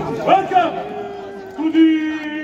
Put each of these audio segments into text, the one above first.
Welcome to the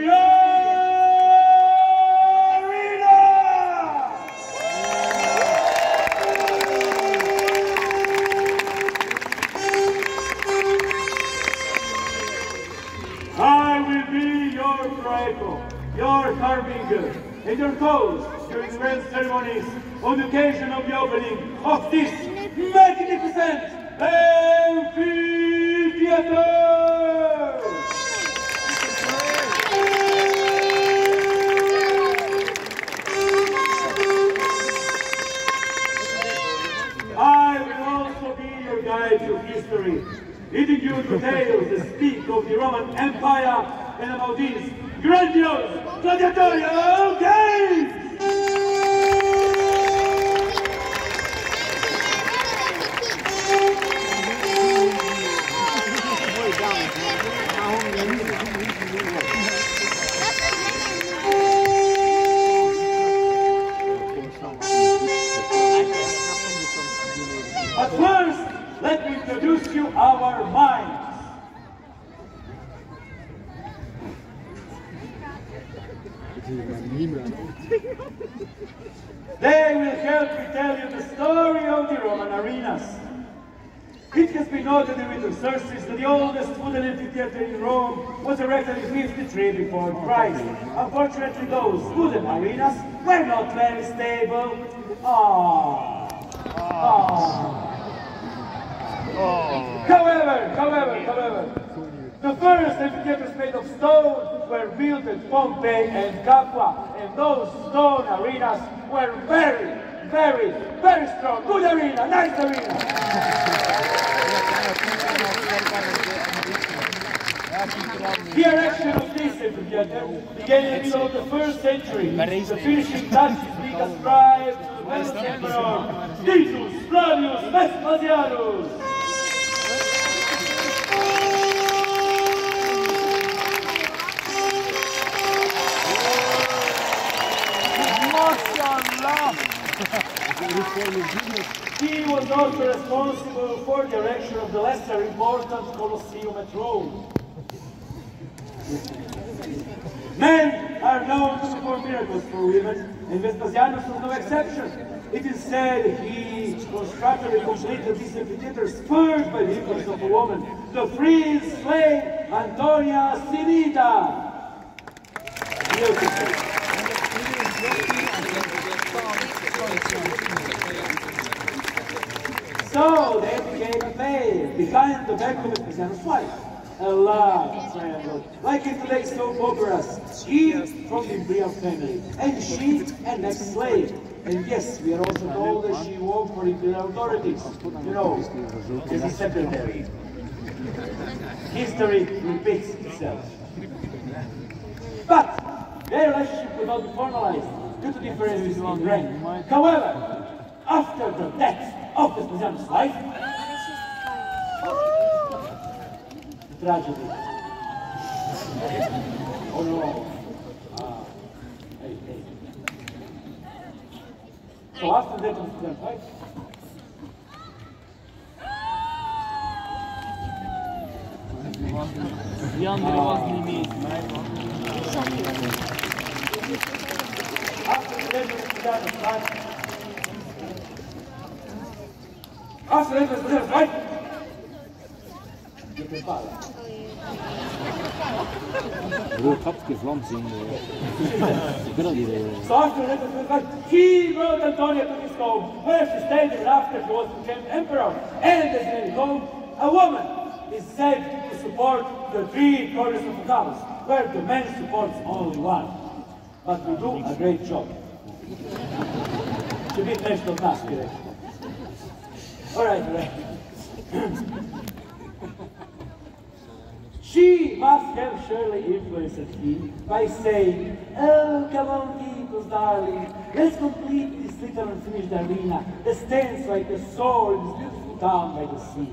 middle of the first century. The finishing touch is being ascribed to the Emperor Titus Flavius Vespasianus. He was also responsible for the erection of the lesser important Colosseum at Rome. Men are known to perform miracles for women, and Vespasianus was no exception. It is said he constructed and completed this amphitheater spurred by the influence of a woman, the free slave Antonia Cenida. So they became a veil behind the back of Vespasianus' wife. A love triangle, like in today's soap operas. He from the imperial family, and she an ex-slave. And yes, we are also told that she worked for imperial authorities. You know, as a secretary. History repeats itself. But their relationship could not be formalized due to differences in rank. However, after the death of the Vespasianus' wife, tragedy. Oh no. Ah, hey, hey. So after that Vespasianus' wife, Jan was niet mee. after the death of Vespasianus' wife, after that Vespasianus' Antonia to his home, where she stayed after was became emperor. And as home, a woman is said to support the three corners of the house, where the man supports only one. But we do a great job. to be national task. All right, all right. She must have surely influenced him by saying, Oh, come on, peoples, darling, let's complete this little unfinished arena that stands like a soul in this beautiful town by the sea.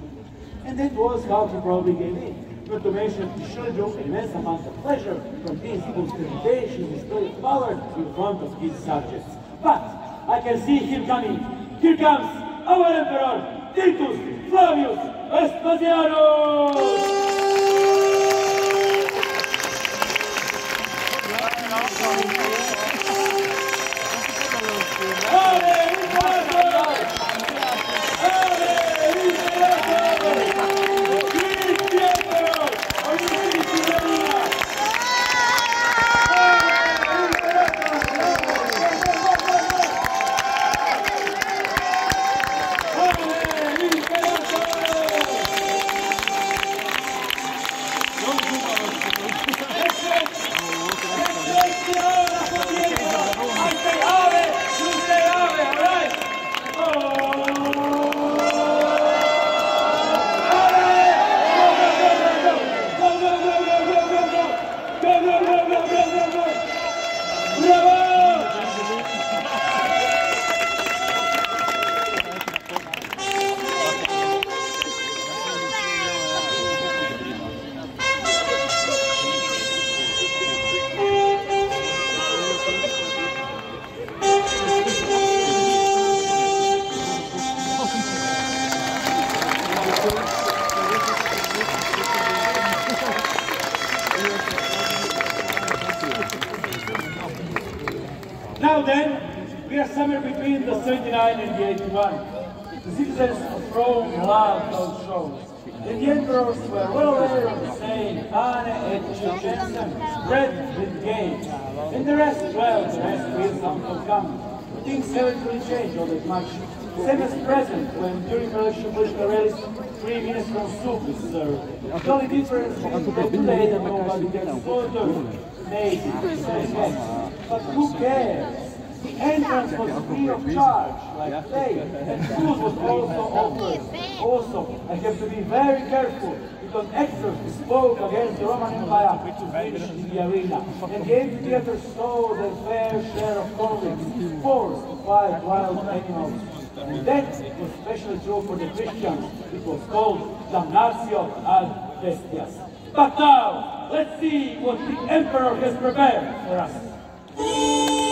And that was how he probably gave in. Not to mention he showed you immense amount of pleasure from this ostentation display of power in front of his subjects. But I can see him coming. Here comes our emperor, Titus Flavius Vespasianus! Vale, un paso! But who cares? The entrance was free of charge, like they. and food was also offered. Also, I have to be very careful, because Exodus spoke against the Roman Empire in the arena, and the theater saw their fair share of conflicts, forced to fight wild animals. And that was especially true for the Christians. It was called Damnatio ad bestias. But now, let's see what the Emperor has prepared for us.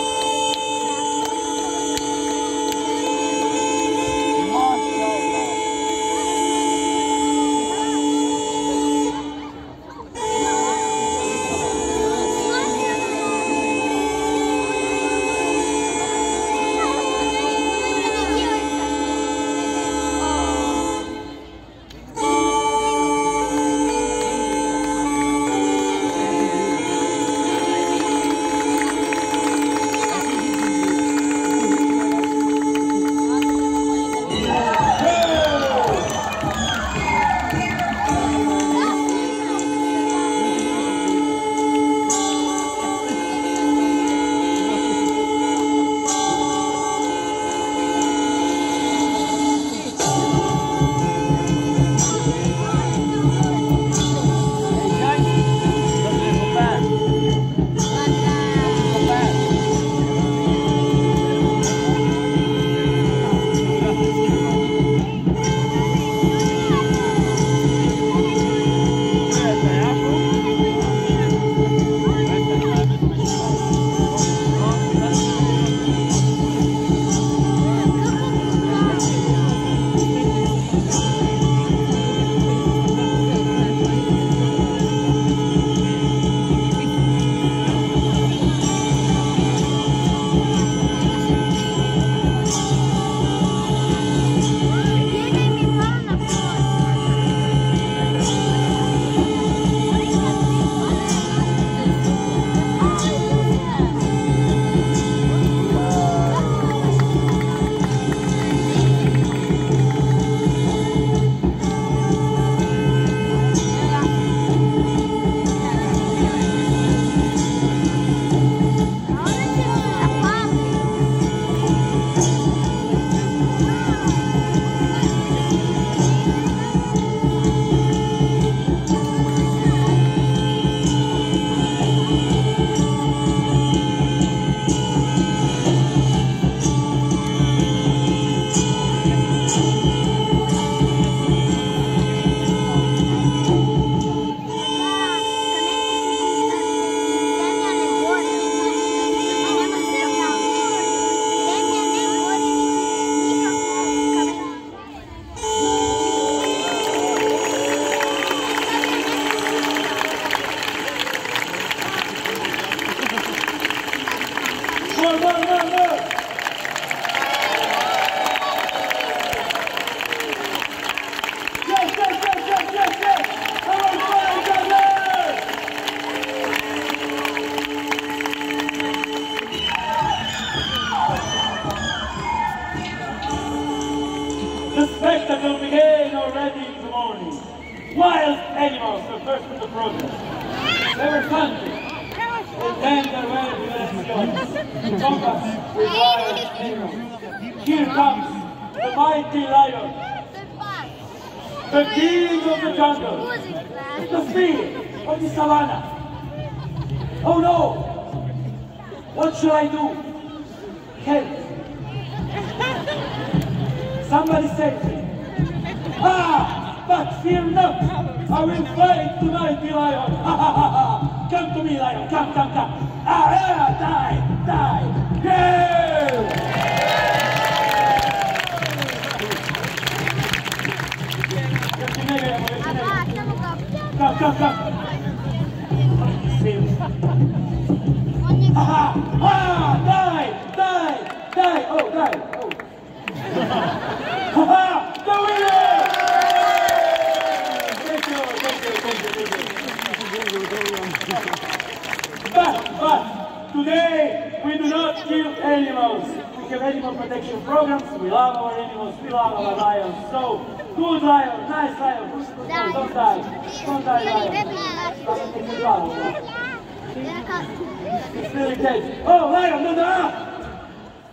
It's really dead. Oh, lion, no, no!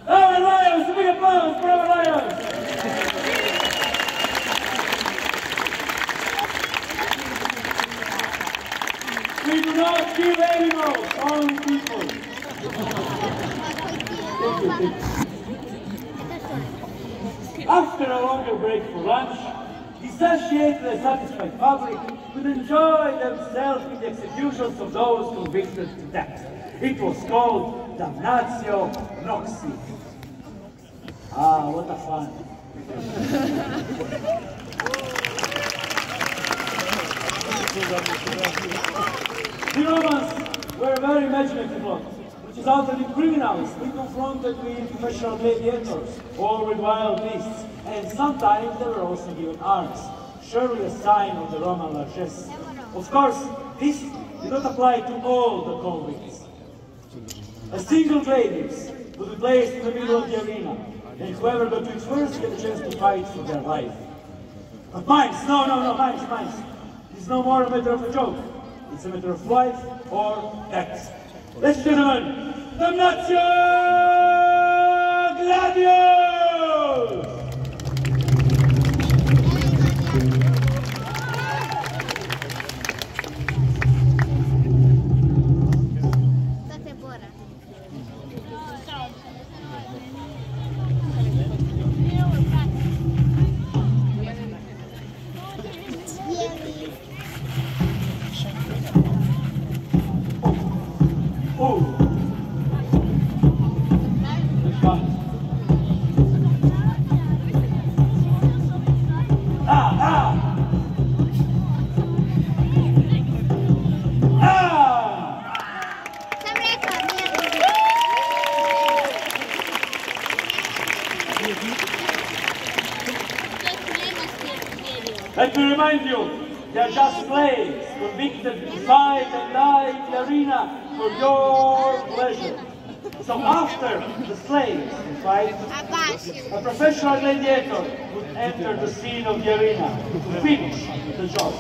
Our lions, big applause for our lions! We do not kill animals, only people. Thank you, thank you. After a longer break for lunch, the satiated and satisfied public could enjoy themselves in the executions of those convicted to death. It was called Damnatio Noxi. Ah, what a fun. The Romans were very imaginative lot, which resulted in criminals being confronted with professional gladiators or with wild beasts, and sometimes they were also given arms, surely a sign of the Roman largesse. Of course, this did not apply to all the convicts. A single gladius would be placed in the middle of the arena, and whoever got to it first had a chance to fight for their life. But mines, no, no, no, mines, mines. It's no more a matter of a joke. It's a matter of life or death. Ladies and gentlemen, the Damnatio Gladius! A professional gladiator would enter the scene of the arena to finish the job.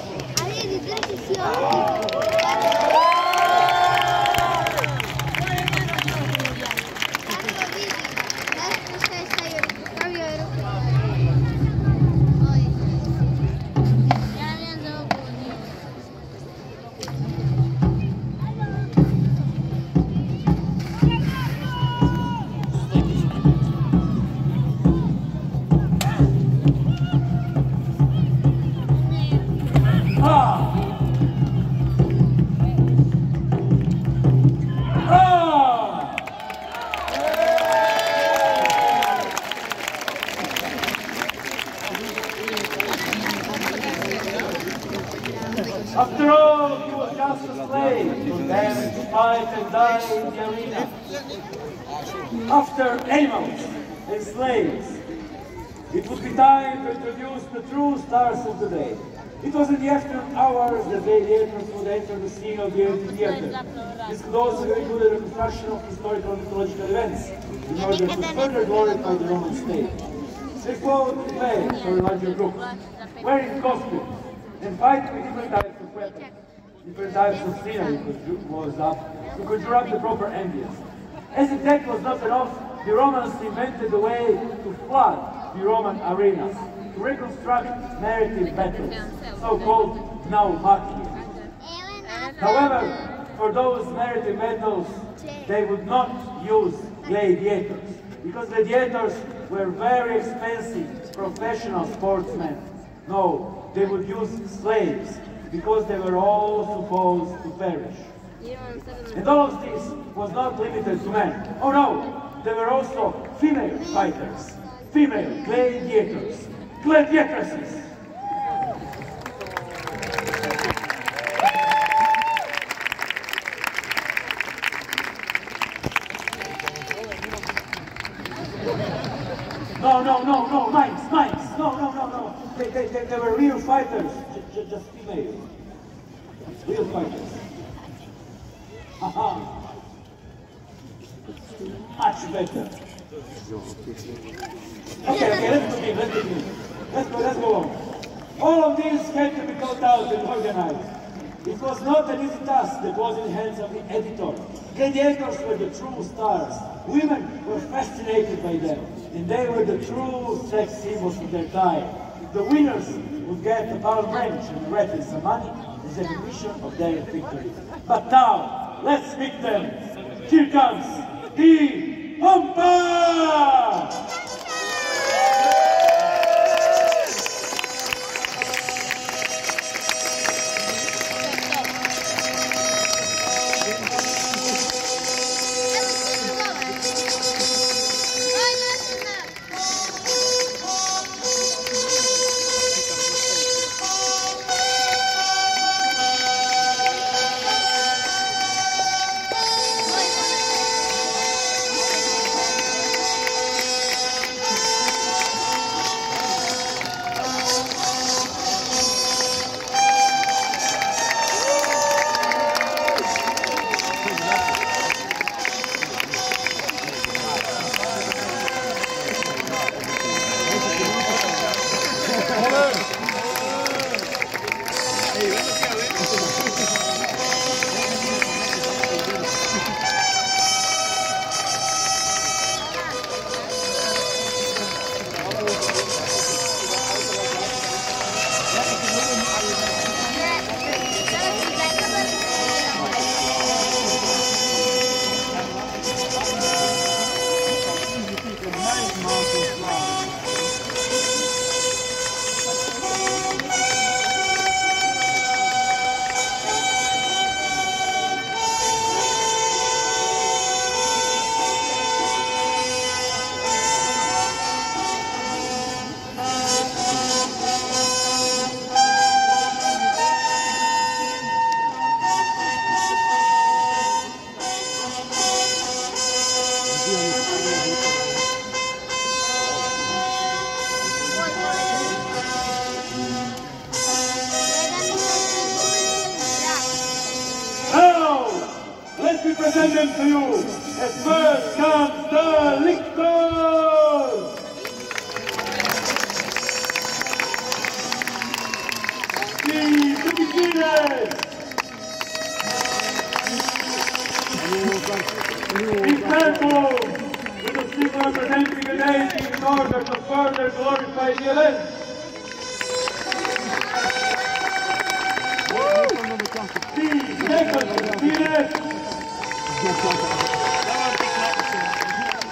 Include a reconstruction of historical and mythological events in order to further glorify the Roman state. They fought in pairs or in larger groups, wearing costumes, and fighting with different types of weapons, different types of scenery was, was up to conjure up the proper ambience. As if that was not enough, the Romans invented a way to flood the Roman arenas, to reconstruct narrative battles, so-called naumachias. However, for those narrative battles, they would not use gladiators, because gladiators were very expensive professional sportsmen. No, they would use slaves, because they were all supposed to perish. And all of this was not limited to men. Oh no, there were also female fighters, female gladiators, gladiatresses. Real. Much better. Okay, okay, let's begin, let's begin. Let's go, let's go on. All of these had to be thought out and organized. It was not an easy task that was in the hands of the editor. Gladiators were the true stars. Women were fascinated by them, and they were the true sex symbols of their time. The winners would get a palm branch and a rat and some money as a recognition of their victory. But now, let's meet them. Here comes the Pompa!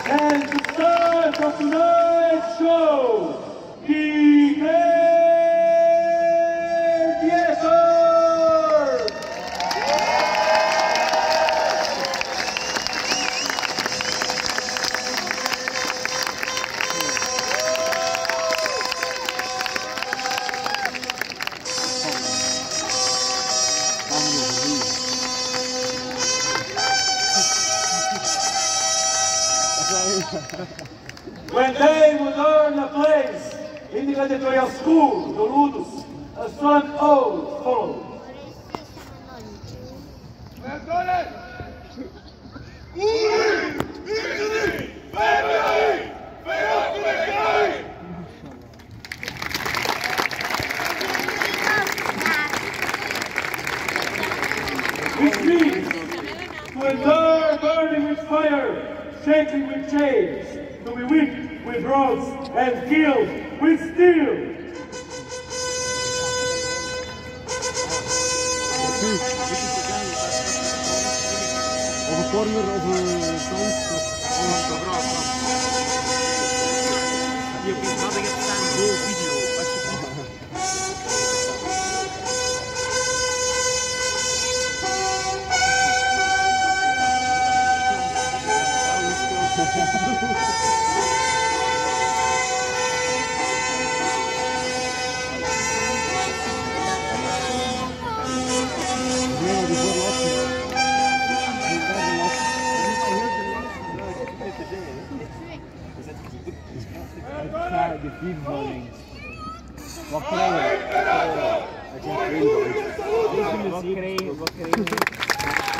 And the start of tonight's show, the the gladiatorial school, the Ludus,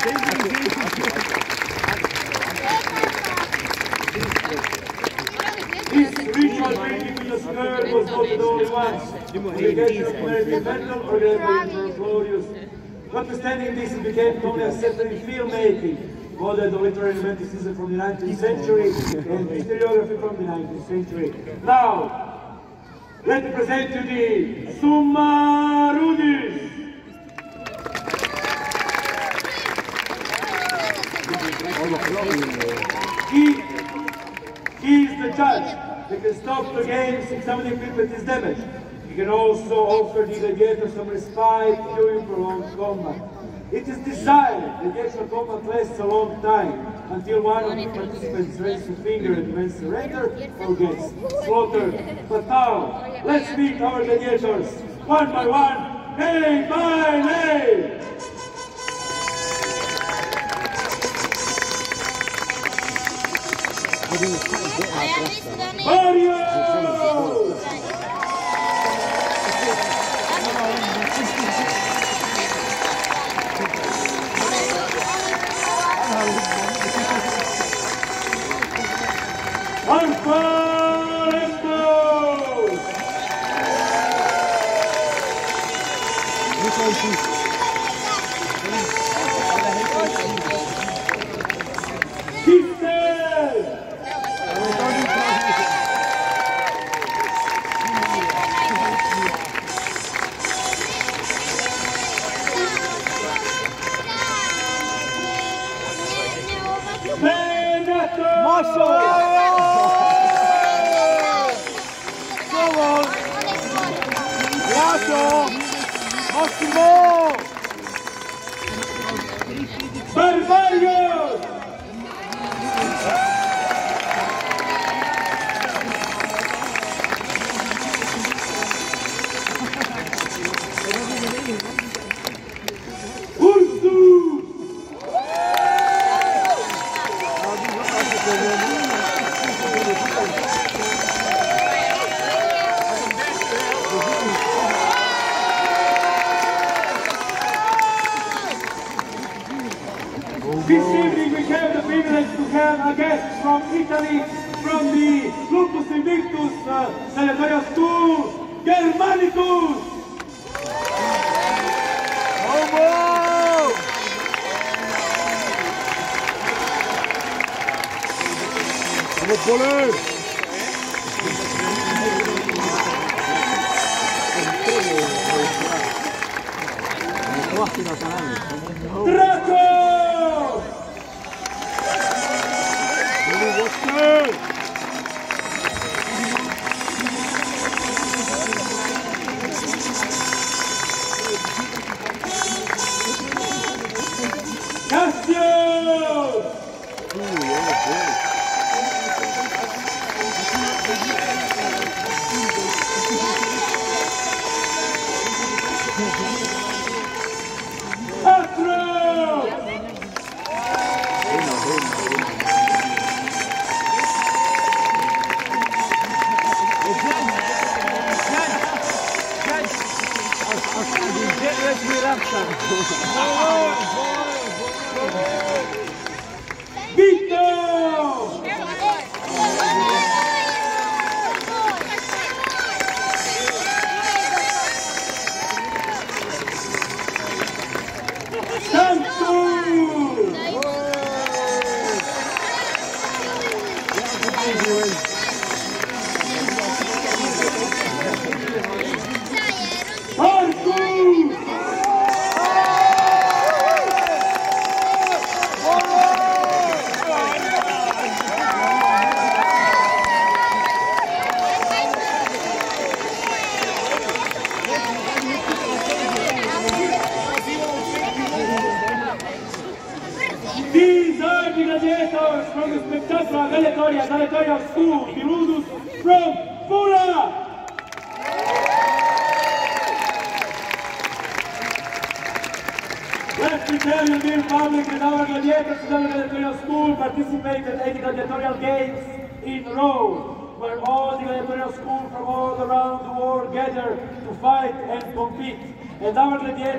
This skirt was not the only one. Occasion of American Metal organized Glorious. Notwithstanding this, became only accepted in filmmaking, modern the literary romanticism from the 19th century and historiography from the 19th century. Now, let me present to the Summa Rudis. He can stop the games if some equipment is damaged. You can also offer the gladiator some respite during prolonged combat. It is desired that the actual combat lasts a long time until one of the participants raises a finger and demands surrender or gets slaughtered. But now, let's meet our gladiators one by one, name by name. Mario! Alfa Massimo!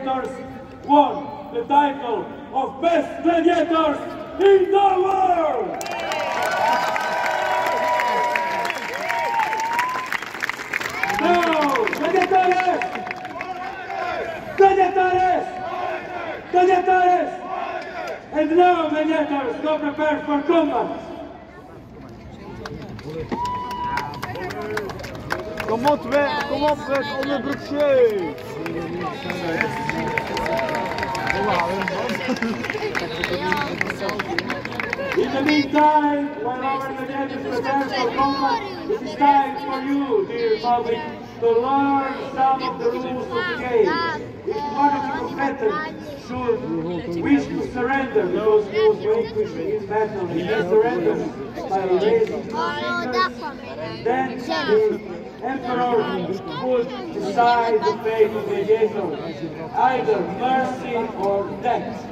Gladiators won the title of Best Gladiators in the World! Now, gladiatores! Gladiatores! Gladiatores! And now, gladiators, go prepared for combat! Op, Wet, kom op, Wet, onderbroekje! In the meantime, while our gladiators prepare for it is time for you, dear public, to learn some of the rules of the game. If one of should wish to surrender because he was vanquished in battle, he may surrender by raising his one. Then the emperor would decide the fate of the gladiator, either mercy or death.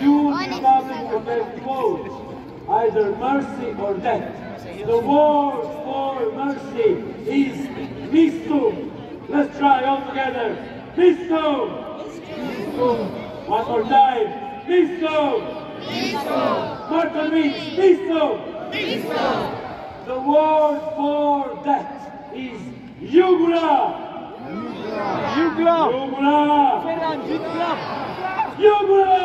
You, the public, prepare vote, either mercy or death. The word for mercy is mistum. Let's try all together. Mistum. One more time. Mistum. Martin means mistum. The word for death is Yugla! Yugla! Yugla! Jugla!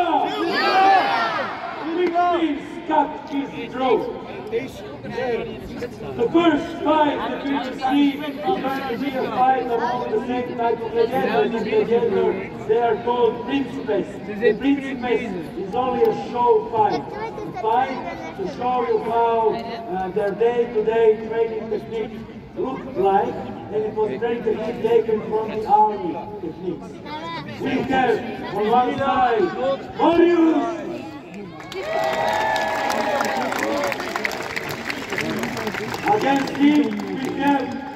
Which means cut his throat. The first fight between the team is going to be a fight among the same type of. The gladiator, they are called principes. The principes is only a show fight. Fight to show you how uh, their day-to-day training technique looked like, and it was technique taken from the army techniques. We have on one side. Marius Against him, we have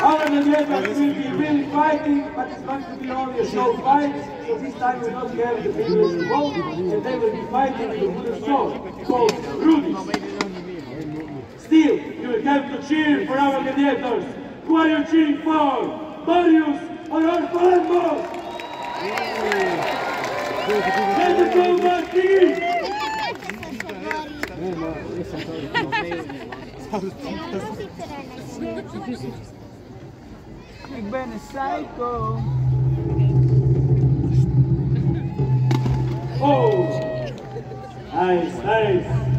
Orpolemos. Our gladiators will be really fighting, but it's going to be only a show fight. So this time we not have the people involved, and they will be fighting with a wooden sword called Rudis. Still, you will have to cheer for our gladiators. Who are you cheering for? Marius or Orpolemos? Let the combat begin! Ik ben een psycho. Oh! Nice, nice.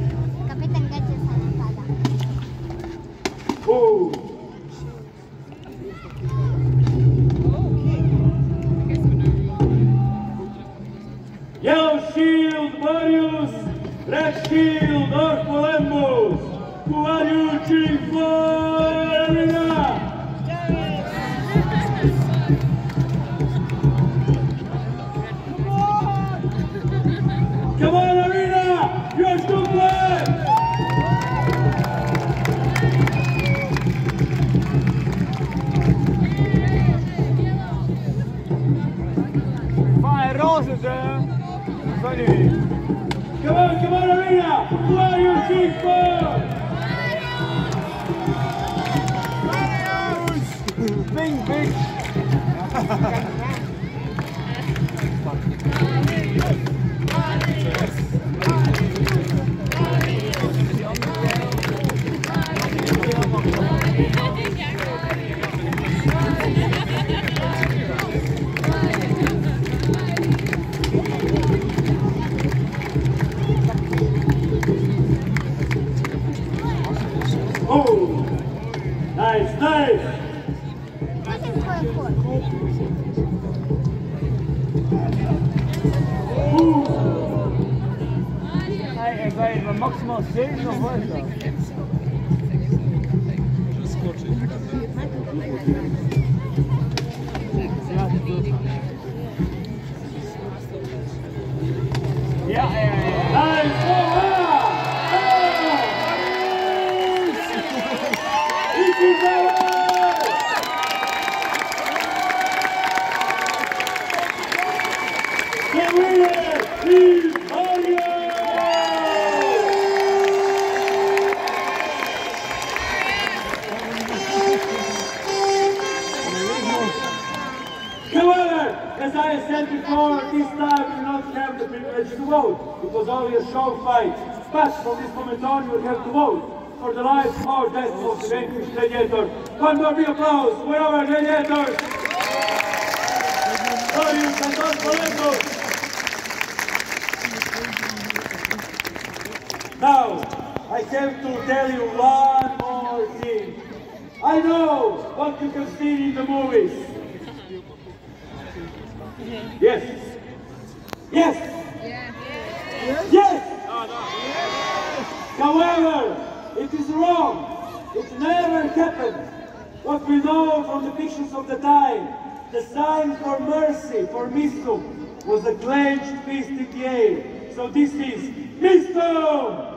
As I said before, this time you do not have the privilege uh, to vote. It was only a show fight. But from this moment on, you have to vote for the life or death of the vanquished gladiator. One more big applause for our gladiators. Glorious and I have to tell you one more thing. I know what you have seen in the movies. Yes. Yes. Yes. However, it is wrong. It never happened. What we know from the pictures of the time, the sign for mercy, for Missum, was a clenched fist in the air. So this is Missum!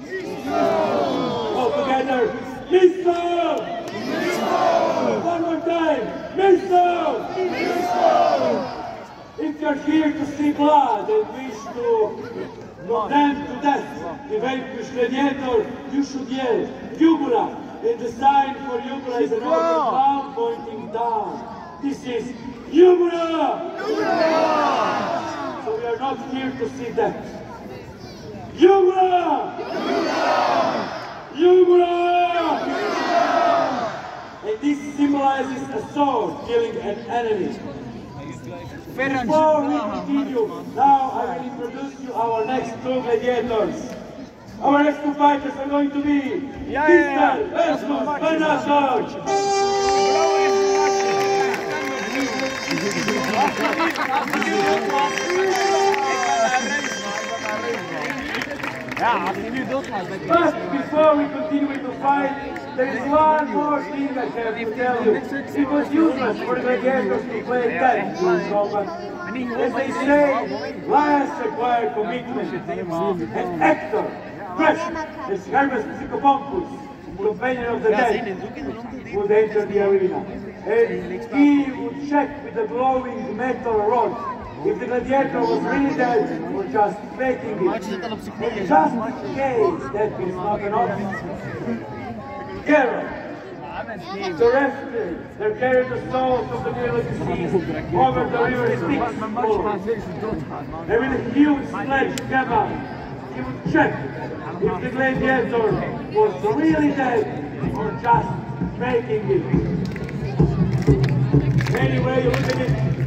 All together, Missum! One more time, Missum! If you're here to see blood and wish to condemn to death the vanquished gladiator, you should yell, Jugula! And the sign for Jugula is an open palm pointing down. This is Jugula! So we are not here to see Jugula! Jugula! And this symbolizes a sword killing an enemy. Before we continue, now I will introduce you our next two gladiators. Our next two fighters are going to be. Kistel versus Bernasol. But before we continue with the fight, there is one more thing I have to tell you. It was useless for the gladiators to play dead in combat. As they say, lions require commitment. An actor, dressed as Hermes Psychopompus, companion of the dead, would enter the arena. And he would check with the glowing metal rod if the gladiator was really dead or just faking it. And just in case that is not enough, Geralt, the referee, they carried the souls of the nearly deceased over the river Styx. Mijn matje gaat weer zijn. And with a huge sledgehammer, he would check if the gladiator was really dead or just faking it. Anyway, you look at it,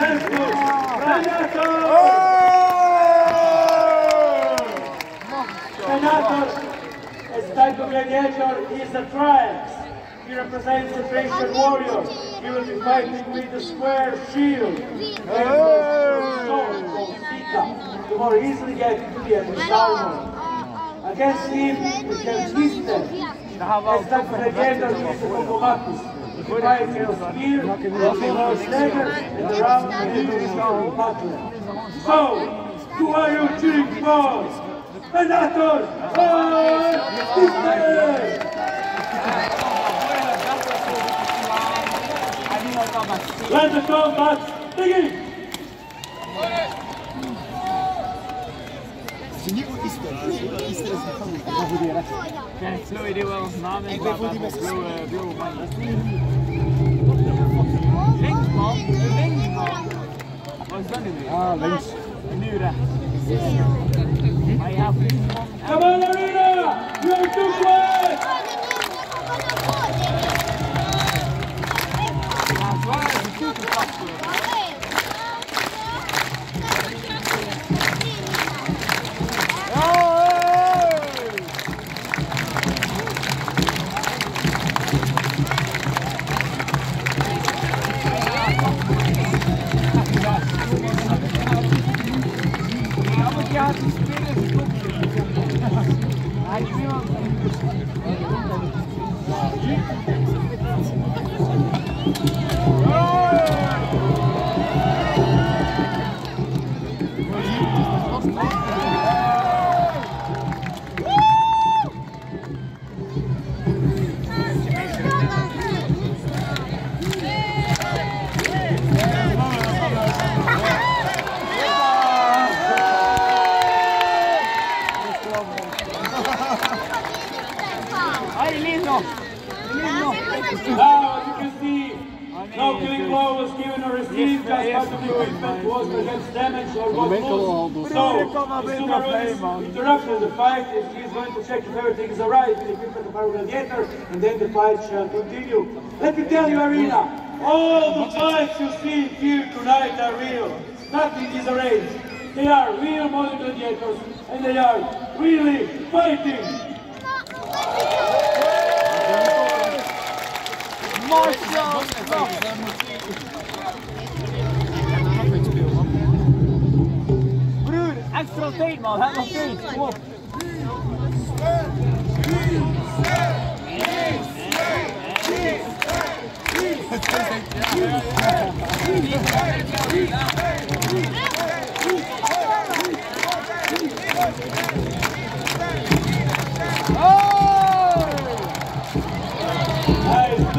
As gladiator, is a. He represents the Thracian warrior. He will be fighting with a square shield. To more easily get the enemy's armor. Against him, we have Kister. As type of gladiator, he is a. He fights with a spear, a silver dagger, and a round and buckler. So, who are you cheering for? Predator or Kister? Let the combat begin! Kijk, man. Links man, links man. Is? Ah, links. Nu rechts. Come on, Arena! You're too quiet! To check if everything is alright the equipment of our gladiator, and then the fight shall continue. Let me tell you, Arena, all the fights you see here tonight are real. Nothing is arranged. They are real modern gladiators, and they are really fighting. Bror, extra tid man. Kom upp.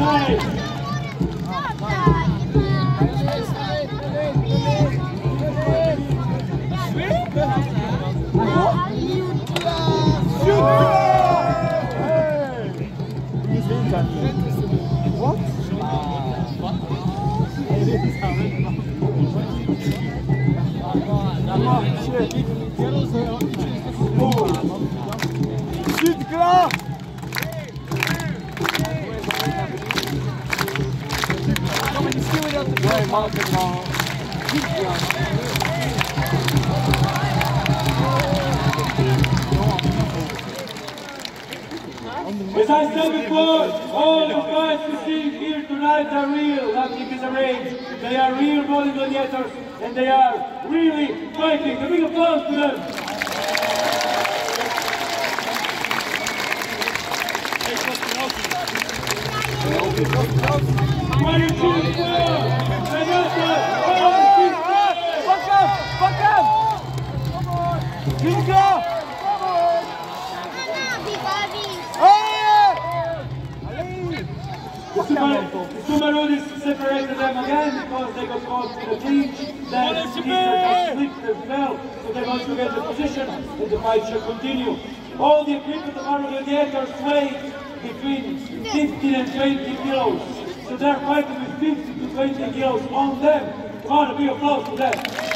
Nice, klar! Kom in, skriv det As I said before, all the fights you see here tonight are real, is arranged. They are real body gladiators, and they are really fighting. A big applause to them. Renata, oh, Fuck up! Fuck up! Klar! The Sumer- the separated them again because they got caught in a clinch. Then Caesar slipped and fell, so they want to get the position and the fight shall continue. All the equipment of our gladiators weigh between 15 and 20 kilos. So they're fighting with 50 to 20 kilos on them. Come on, a big applause to them.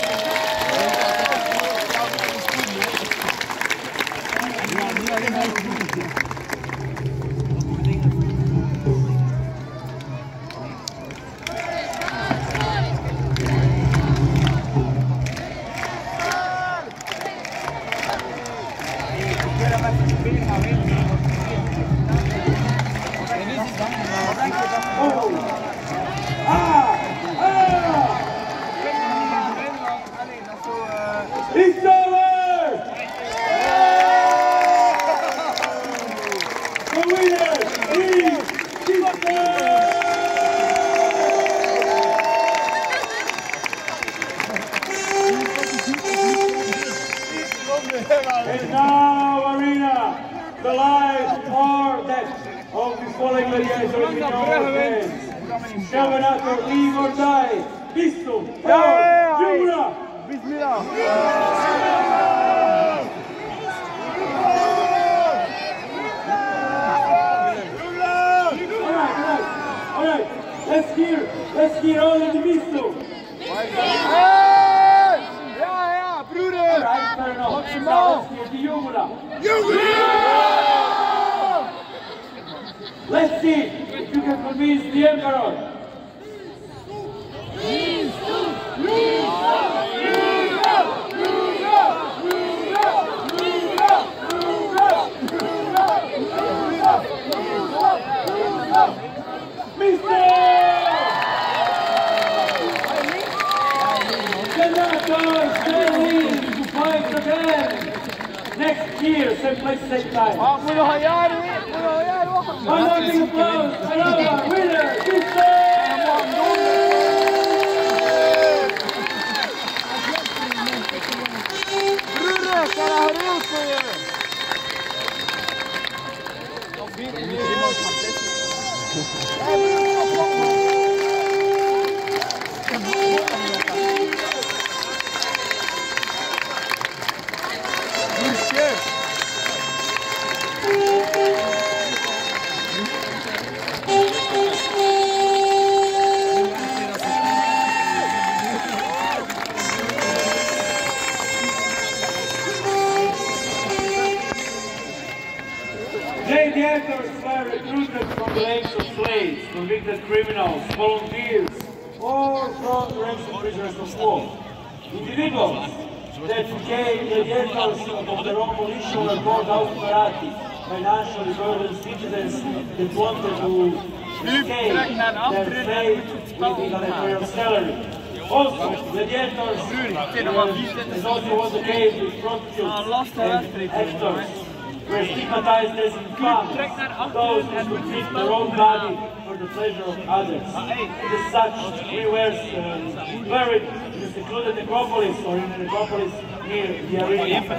The arena.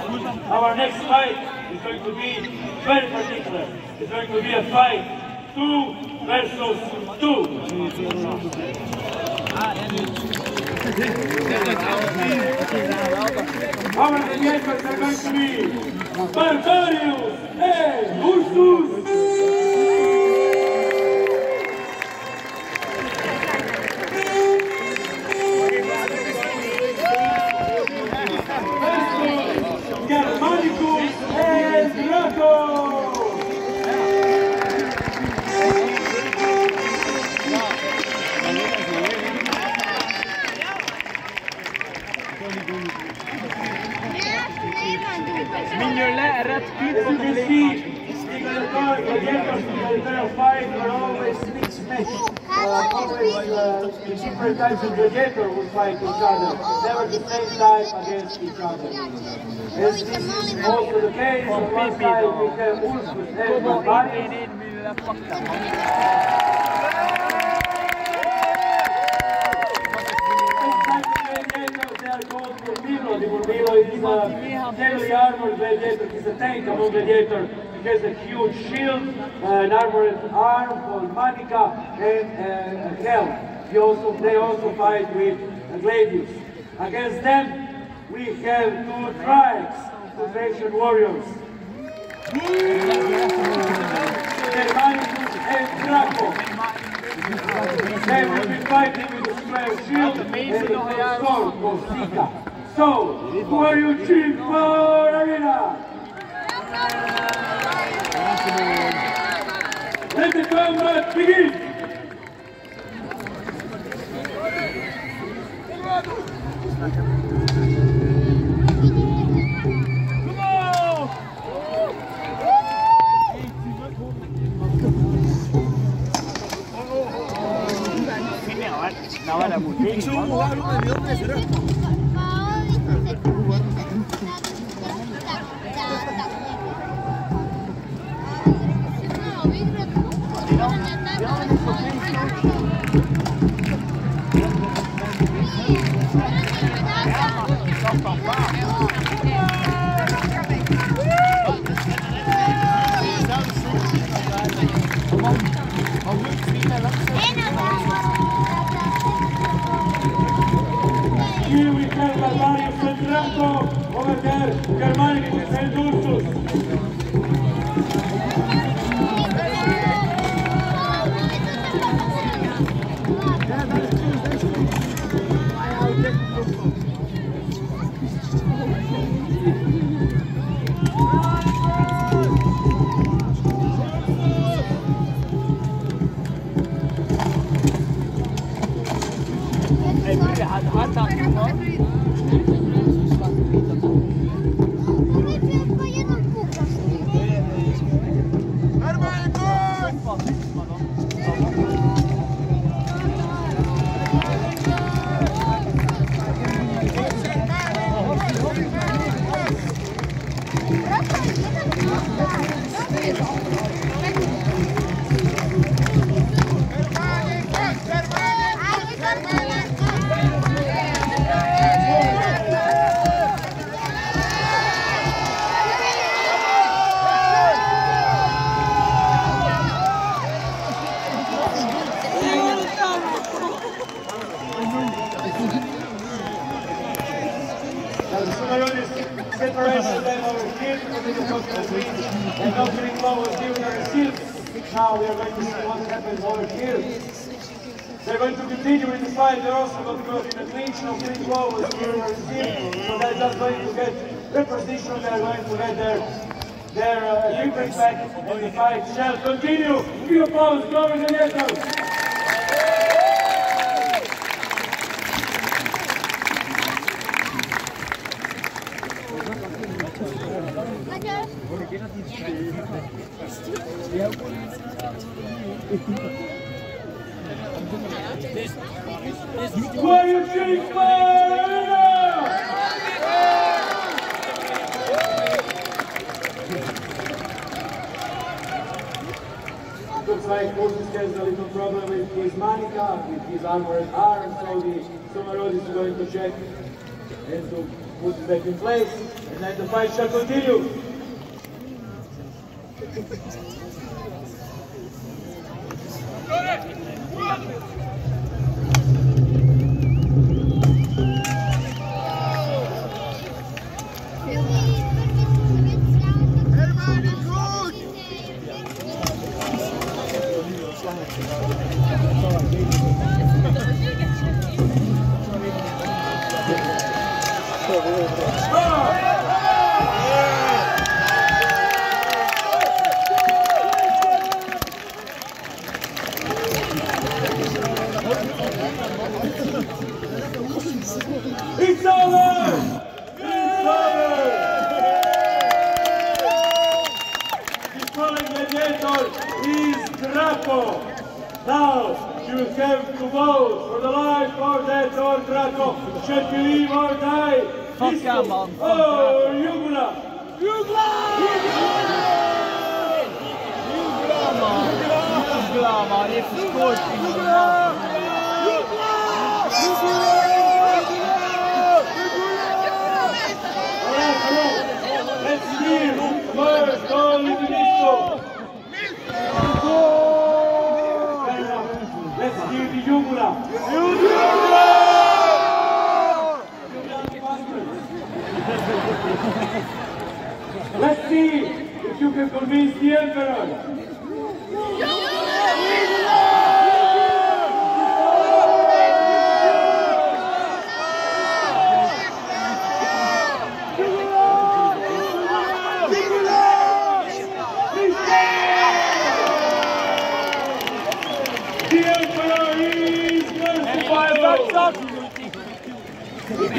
Our next fight is going to be very particular. It's going to be a fight two versus two. Our gladiators are going to be Barbarius and Ursus. Different types of gladiator will fight each other, never the same type against each other. This is also the case, on one side we have. The Murmillo is a heavily armored a tank a huge shield, uh, an armored arm called Manica, and uh, a helm. He also, they also fight with gladius. Against them, we have two tribes, Thracian warriors. Germanicus and Draco. They will be fighting with a square shield and a sword called Sica. So, who are you cheering for, Arena? Let the combat begin! Não, era muito. Tem que ser um lugar, não é mesmo, né? Será? Draco. Over there, Germanicus and now we are going to see what happens over here. They're going to continue with the fight. they're also going to go in the clinch of three globals so they're just going to get their position, they're going to get their their uh, equipment back, and the fight shall continue. Give applause, Glover Zanetto! is onward. so the summa rudis is going to check and to put it back in place. And then the fight shall continue. Let's see if you can convince the emperor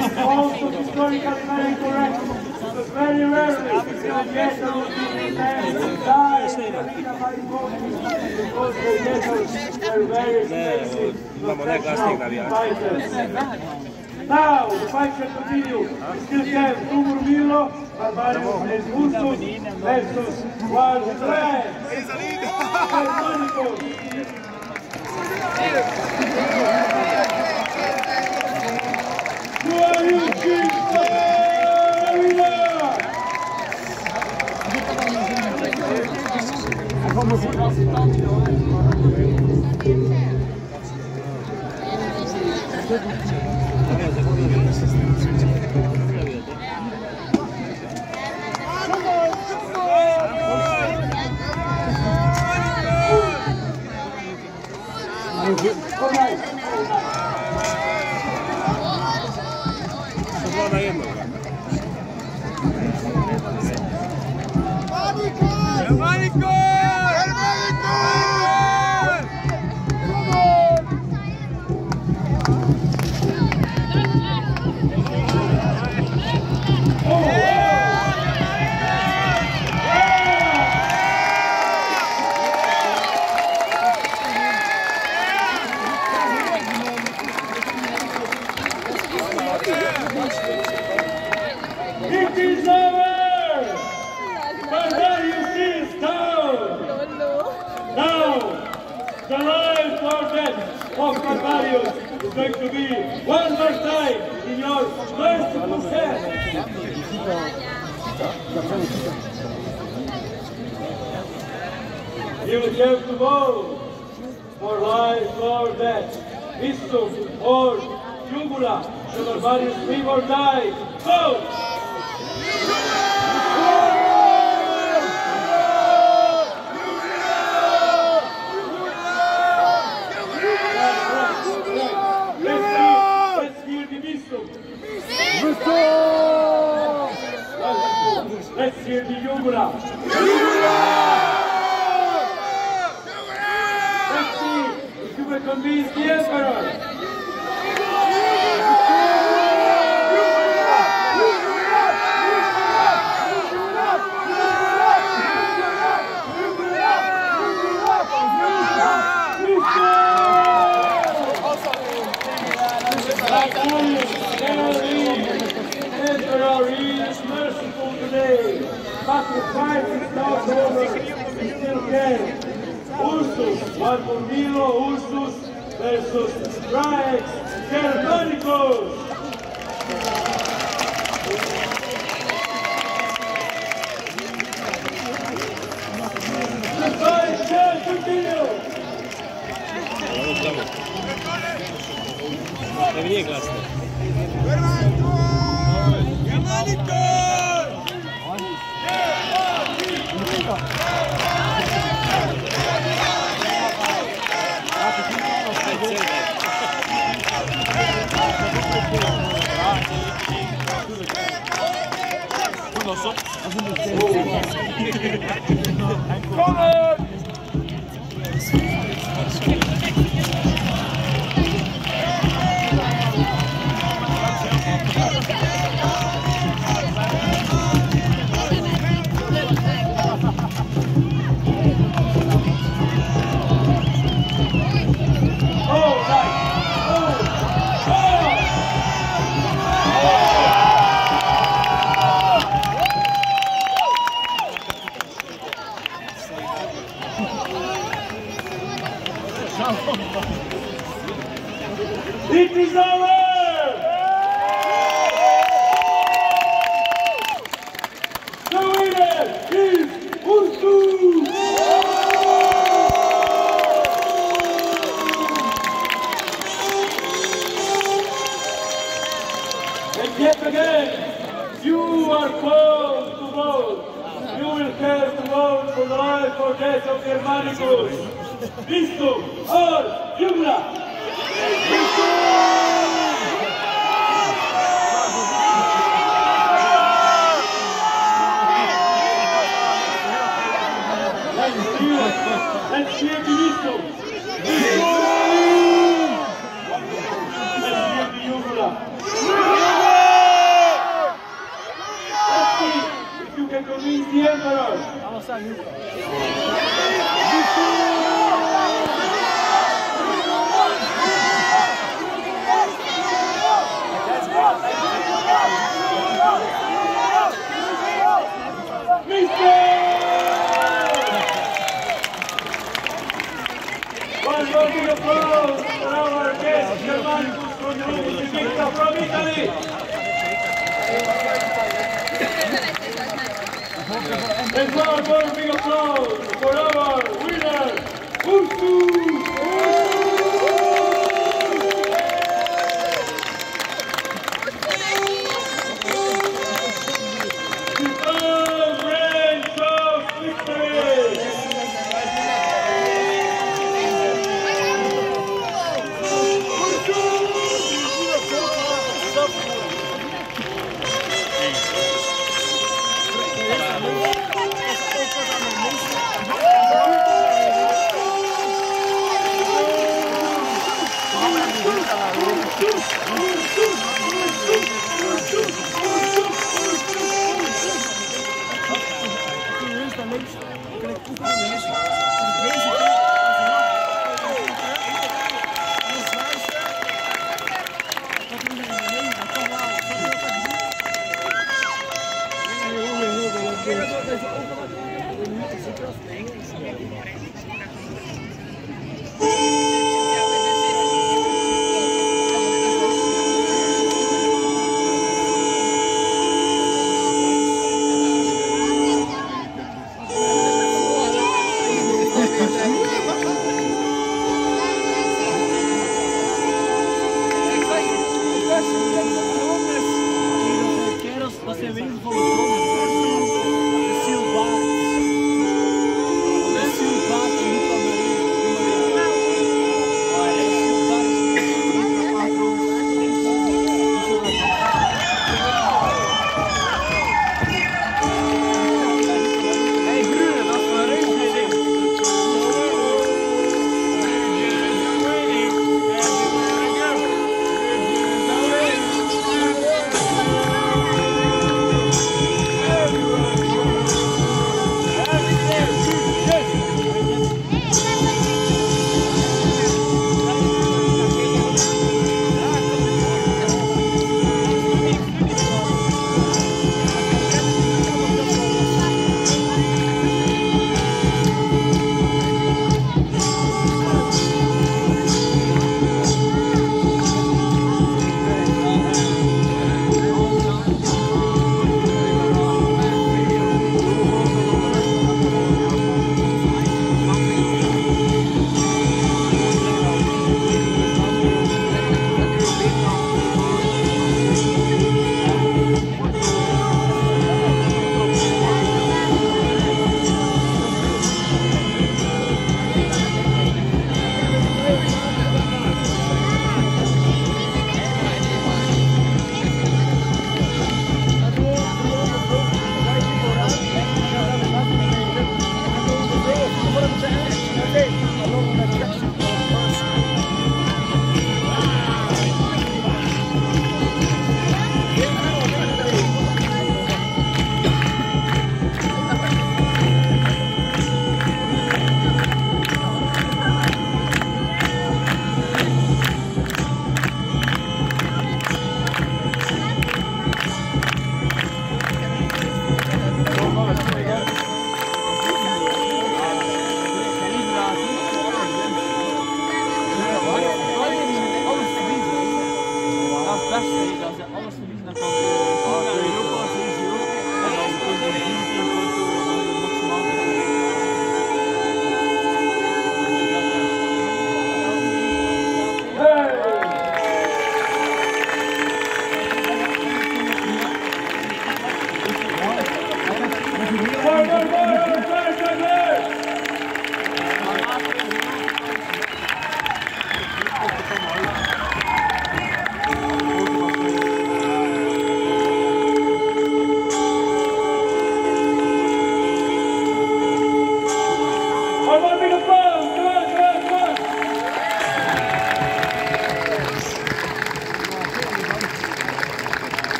also historically very correct, but very rarely the ghettos because the ghettos are very expensive. Now, the fight continue. Still have two Murmillo, Barbario and Justus versus Juan Andrés. Hermanico. Good night. Emperor. One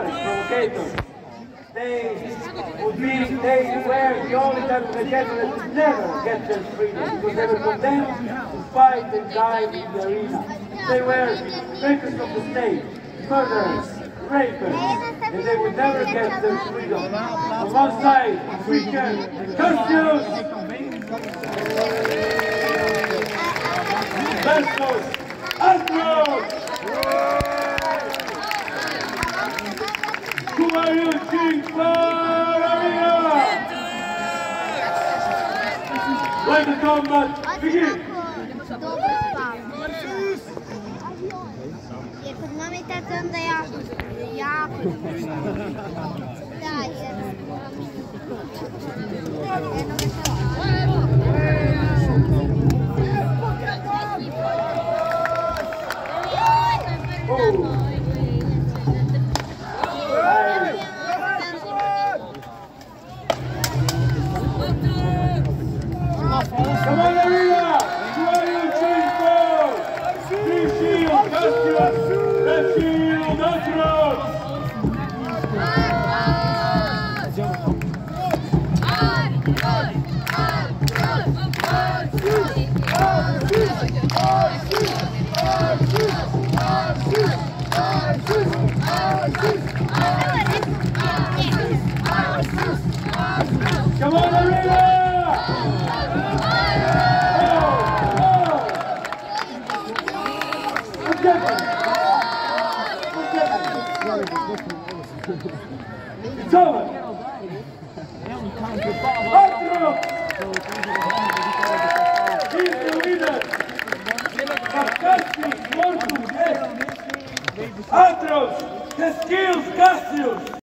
provocators. They would be, they were the only type of agenda that would never get their freedom because they were condemned to fight and die in the arena. They were victims of the state, murderers, rapists, and they would never get their freedom. On one side, go, let's go. Bayır Çinklar Arena. Like the combat begin. Рекомендацията я я Да, я. Oh. Come on, everyone!